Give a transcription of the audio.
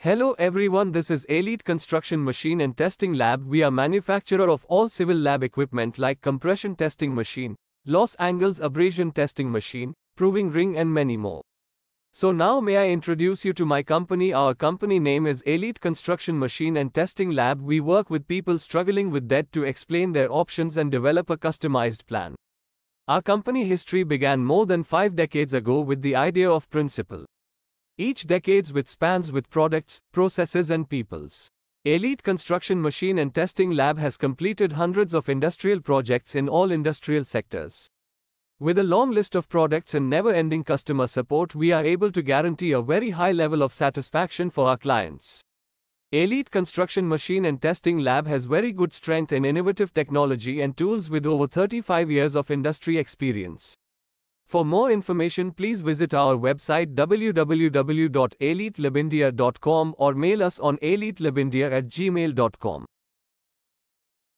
Hello everyone, this is Elite Construction Machine and Testing Lab. We are manufacturer of all civil lab equipment like compression testing machine, Los Angeles abrasion testing machine, proving ring and many more. So now may I introduce you to my company. Our company name is Elite Construction Machine and Testing Lab. We work with people struggling with debt to explain their options and develop a customized plan. Our company history began more than 5 decades ago with the idea of principle. Each decades with spans with products, processes and peoples. Elite Construction Machine and Testing Lab has completed hundreds of industrial projects in all industrial sectors. With a long list of products and never ending customer support, we are able to guarantee a very high level of satisfaction for our clients. Elite Construction Machine and Testing Lab has very good strength in innovative technology and tools with over 35 years of industry experience. For more information, please visit our website www.elitelabindia.com or mail us on elitelabindia at gmail.com.